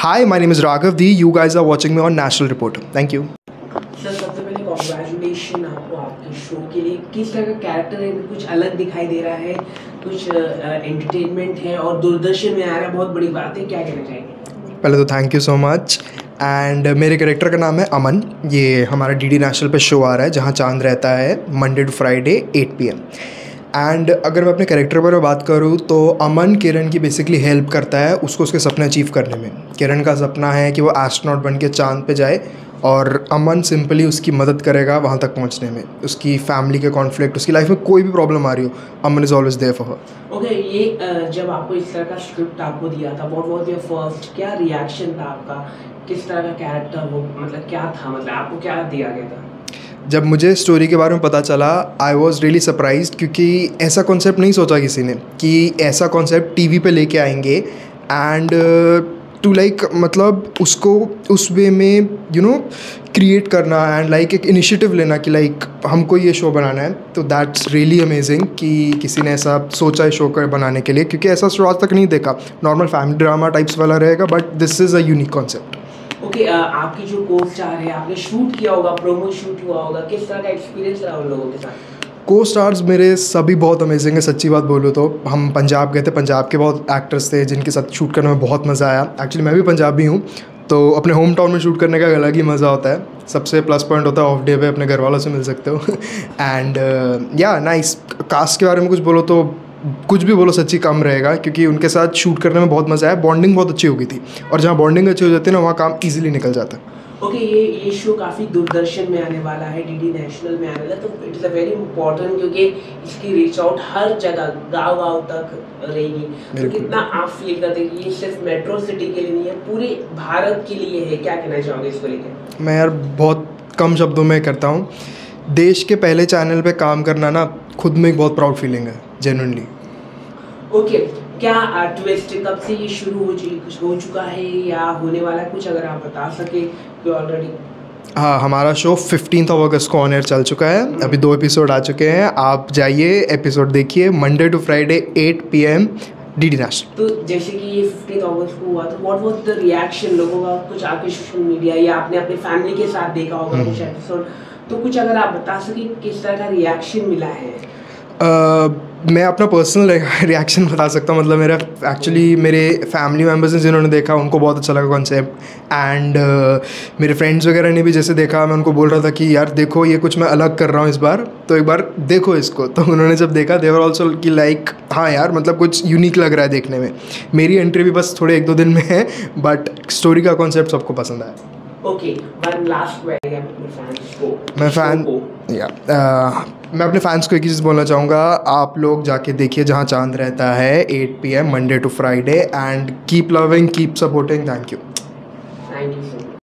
Hi, my name is Raghav D. You guys are watching me on National Reporter. Thank you. Sir सबसे पहले congratulation आपको आपके show के लिए। किस तरह का कैरेक्टर है? कुछ अलग दिखाई दे रहा है? कुछ एंटरटेनमेंट है और दूरदर्शन में आ रहा है? बहुत बड़ी बात है। क्या कहना चाहेंगे? पहले तो thank you so much and मेरे करेक्टर का नाम है अमन। ये हमारा डी डी नेशनल पे शो आ रहा है जहाँ चाँद रहता है Monday to Friday eight P and अगर मैं अपने कैरेक्टर पर बात करूँ तो अमन किरण की बेसिकली हेल्प करता है उसको उसके सपने अचीव करने में। किरण का सपना है कि वो एस्ट्रोनॉट बन के चाँद पे जाए और अमन सिंपली उसकी मदद करेगा वहाँ तक पहुँचने में। उसकी फैमिली के कॉन्फ्लिक्ट उसकी लाइफ में कोई भी प्रॉब्लम आ रही हो, Aman is always there for her okay ये जब आपको इस तरह का स्क्रिप्ट आपको दिया था व्हाट वाज योर फ़र्स्ट क्या रिएक्शन था आपका? किस तरह का कैरेक्टर हो मतलब क्या था? मतलब आपको क्या दिया गया था? जब मुझे स्टोरी के बारे में पता चला आई वॉज़ रियली सरप्राइज़ क्योंकि ऐसा कॉन्सेप्ट नहीं सोचा किसी ने कि ऐसा कॉन्सेप्ट टी वी पर लेके आएँगे एंड टू लाइक मतलब उसको उस वे में यू नो क्रिएट करना एंड लाइक like, एक इनिशिएटिव लेना कि लाइक like, हमको ये शो बनाना है तो दैट्स रियली अमेजिंग कि किसी ने ऐसा सोचा है शो कर बनाने के लिए क्योंकि ऐसा शो आज तक नहीं देखा। नॉर्मल फैमिली ड्रामा टाइप्स वाला रहेगा but this is a unique concept okay आपकी जो को स्टार है, आपने शूट किया होगा प्रोमो शूट हुआ होगा, किस तरह का एक्सपीरियंस रहा उन लोगों के साथ? को स्टार्स मेरे सभी बहुत अमेजिंग है, सच्ची बात बोलूँ तो। हम पंजाब गए थे, पंजाब के बहुत एक्टर्स थे, जिनके साथ शूट करने में बहुत मज़ा आया। एक्चुअली मैं भी पंजाबी हूँ तो अपने होम टाउन में शूट करने का अलग ही मज़ा होता है। सबसे प्लस पॉइंट होता है ऑफ़ डे पे अपने घर वालों से मिल सकते हो। एंड या नाइस कास्ट के बारे में कुछ बोलो तो कुछ भी बोलो सच्ची काम रहेगा क्योंकि उनके साथ शूट करने में बहुत मज़ा आया बॉन्डिंग बहुत अच्छी हो गई थी। और जहाँ बॉन्डिंग अच्छी हो जाती है ना वहाँ काम ईजिली निकल जाता है। ओके ये ये शो काफ़ी दूरदर्शन में आने वाला है डीडी नेशनल में आने वाला तो it is a very important क्योंकि इसकी रीच आउट हर जगह गाँव गाँव तक रहेगी। तो कितना आप फील करते हैं कि ये सिर्फ़ मेट्रो सिटी के लिए नहीं है पूरे भारत के लिए है क्या कहना चाहोगे इसको लेकर मैं यार बहुत कम शब्दों में करता हूँ। देश के पहले चैनल पे काम करना ना खुद में एक बहुत प्राउड फीलिंग है। जेनुअनली ओके क्या ट्विस्ट कब से ये शुरू हो चु- हो चुका है या होने वाला कुछ अगर आप बता सके तो ऑलरेडी हाँ हमारा शो फिफ्टीन अगस्त को ऑन एयर चल चुका है। अभी दो एपिसोड आ चुके हैं। आप जाइए एपिसोड देखिए। Monday to Friday eight P M D D national तो जैसे कि ये फिफ्टीन अगस्त को हुआ तो व्हाट वाज द रिएक्शन लोगों का? कुछ आपके सोशल मीडिया या आपने अपने फैमिली के साथ देखा होगा कुछ एपिसोड तो कुछ अगर आप बता सके किस तरह का रिएक्शन मिला है? मैं अपना पर्सनल रिएक्शन बता सकता हूँ। मतलब मेरा एक्चुअली मेरे फैमिली मेंबर्स ने जिन्होंने देखा, उनको बहुत अच्छा लगा कॉन्सेप्ट एंड मेरे फ्रेंड्स वगैरह ने भी जैसे देखा, मैं उनको बोल रहा था कि यार देखो, ये कुछ मैं अलग कर रहा हूँ इस बार। तो एक बार देखो इसको। तो उन्होंने जब देखा देवर ऑल्सो कि लाइक हाँ यार मतलब कुछ यूनिक लग रहा है देखने में। मेरी एंट्री भी बस थोड़े एक दो दिन में है बट स्टोरी का कॉन्सेप्ट सबको पसंद आया। अपने को मैं फ़ैन। या मैं अपने फैंस को एक ही चीज़ बोलना चाहूँगा। आप लोग जाके देखिए जहाँ चाँद रहता है 8 P M Monday to Friday and keep loving keep supporting thank you thank you